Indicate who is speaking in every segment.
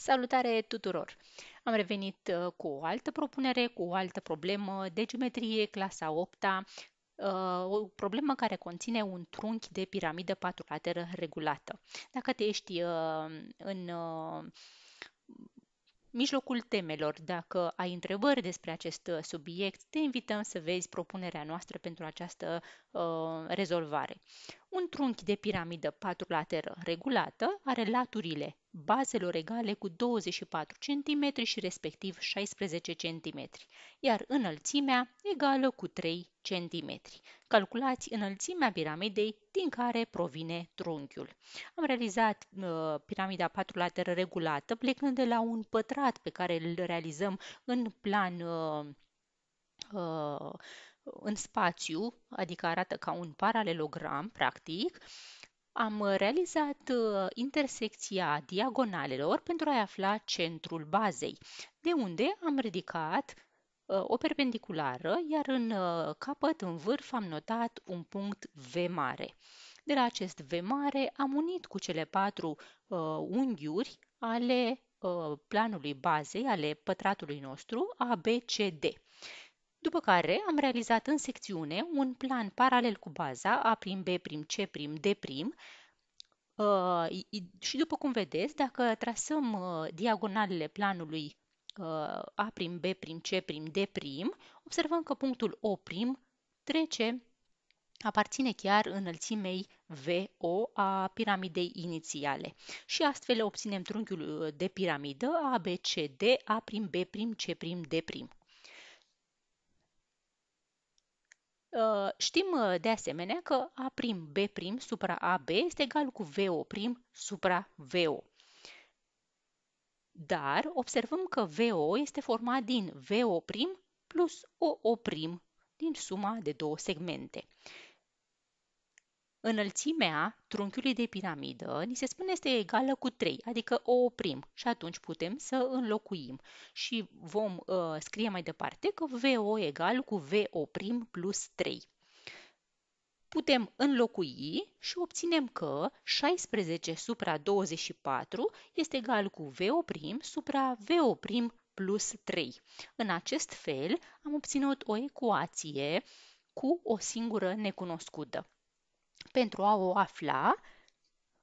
Speaker 1: Salutare tuturor! Am revenit uh, cu o altă propunere, cu o altă problemă de geometrie, clasa 8 -a, uh, o problemă care conține un trunchi de piramidă patrulateră regulată. Dacă te ești uh, în mijlocul temelor, dacă ai întrebări despre acest subiect, te invităm să vezi propunerea noastră pentru această uh, rezolvare. Un trunchi de piramidă patrulateră regulată are laturile bazelor egale cu 24 cm și respectiv 16 cm, iar înălțimea egală cu 3 cm. Calculați înălțimea piramidei din care provine trunchiul. Am realizat uh, piramida patrulateră regulată plecând de la un pătrat pe care îl realizăm în plan uh, uh, în spațiu, adică arată ca un paralelogram, practic, am realizat uh, intersecția diagonalelor pentru a afla centrul bazei, de unde am ridicat uh, o perpendiculară, iar în uh, capăt, în vârf, am notat un punct V mare. De la acest V mare am unit cu cele patru uh, unghiuri ale uh, planului bazei, ale pătratului nostru, ABCD. După care am realizat în secțiune un plan paralel cu baza A', B', C', D', uh, și după cum vedeți, dacă trasăm uh, diagonalele planului uh, A', B', C', D', observăm că punctul O' trece aparține chiar înălțimei VO a piramidei inițiale și astfel obținem trunchiul de piramidă ABCD A', B', C', D'. Uh, știm uh, de asemenea că A'B' supra AB este egal cu VO' supra VO. Dar observăm că VO este format din VO' plus OO' din suma de două segmente. Înălțimea trunchiului de piramidă ni se spune este egală cu 3, adică o oprim și atunci putem să înlocuim și vom uh, scrie mai departe că VO egal cu VO plus 3. Putem înlocui și obținem că 16 supra 24 este egal cu VO supra VO plus 3. În acest fel am obținut o ecuație cu o singură necunoscută. Pentru a o afla,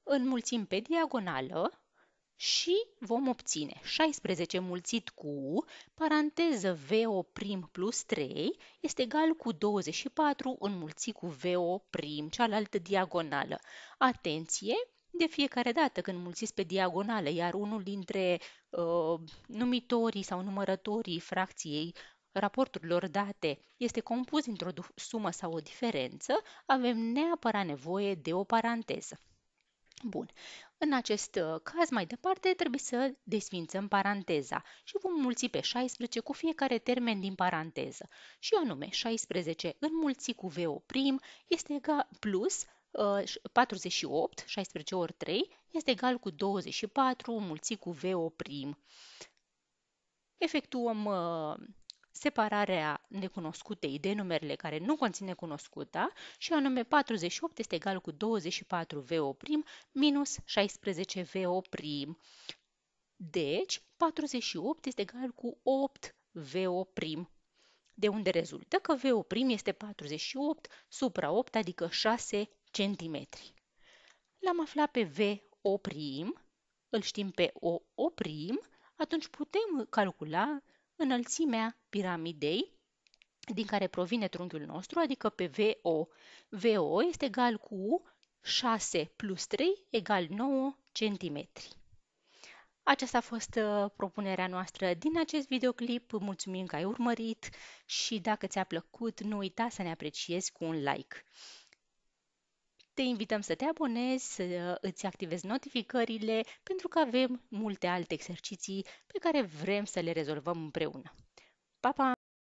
Speaker 1: înmulțim pe diagonală și vom obține 16 mulțit cu paranteză VO prim plus 3 este egal cu 24 înmulțit cu VO prim, cealaltă diagonală. Atenție! De fiecare dată când mulțiți pe diagonală, iar unul dintre uh, numitorii sau numărătorii fracției raporturilor date este compus dintr-o sumă sau o diferență, avem neapărat nevoie de o paranteză. Bun. În acest uh, caz, mai departe, trebuie să desfințăm paranteza și vom mulți pe 16 cu fiecare termen din paranteză. Și anume, 16 înmulțit cu VO' este egal plus 48, uh, 16 ori 3, este egal cu 24 înmulțit cu VO'. Efectuăm uh, separarea necunoscutei de numerele care nu conțin necunoscuta și anume 48 este egal cu 24 VO' minus 16 VO'. Deci, 48 este egal cu 8 VO', de unde rezultă că VO' este 48 supra 8, adică 6 cm. L-am aflat pe VO', îl știm pe OO', atunci putem calcula înălțimea piramidei din care provine trunchiul nostru, adică pe VO. VO este egal cu 6 plus 3 egal 9 cm. Aceasta a fost uh, propunerea noastră din acest videoclip. Mulțumim că ai urmărit și dacă ți-a plăcut, nu uita să ne apreciezi cu un like. Te invităm să te abonezi, să îți activezi notificările, pentru că avem multe alte exerciții pe care vrem să le rezolvăm împreună. Pa, pa!